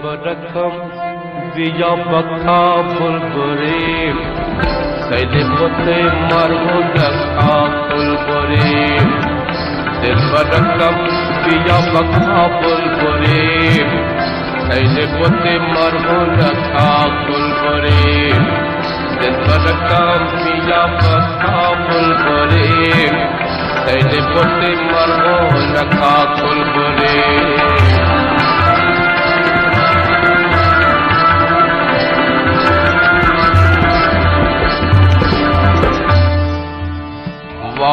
पर रकम জিয়া বখাপুল পরে সাইদেব পতে মারগো দকাকুল পরে এত কত জিয়া বখাপুল পরে সাইদেব পতে মারগো দকাকুল পরে এত কত জিয়া বখাপুল পরে সাইদেব পতে Margo দকাকুল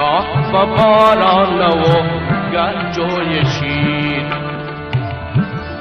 Gah babaran lavo gah joyeshi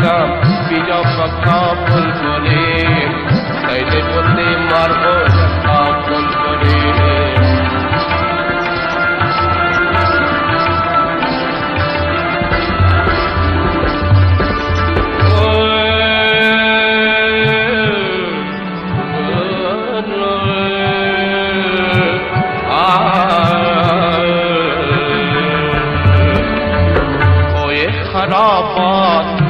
be of a couple to live. I did what they marble, Oh,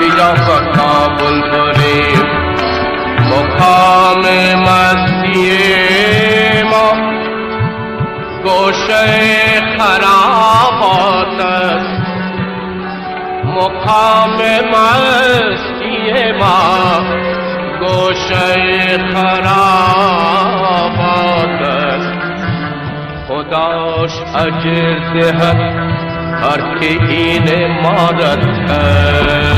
सिजका बुलबुरे मुखा में मस्तिए गोशे खराबत मुखा में मस्तिए माँ गोशे खराबत खुदाश अजर है हर के इन मारत है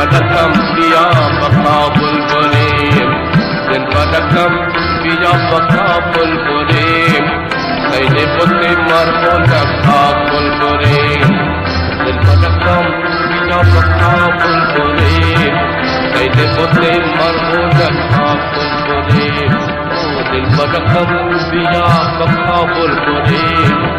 पदकम दिया पका बुलबुले दिन पदकम दिया पका बुलबुले कैसे पुते मर को रखा बुलबुले दिन पदकम दिया पका बुलबुले कैसे पुते मर को रखा बुलबुले दिल पर रखम पका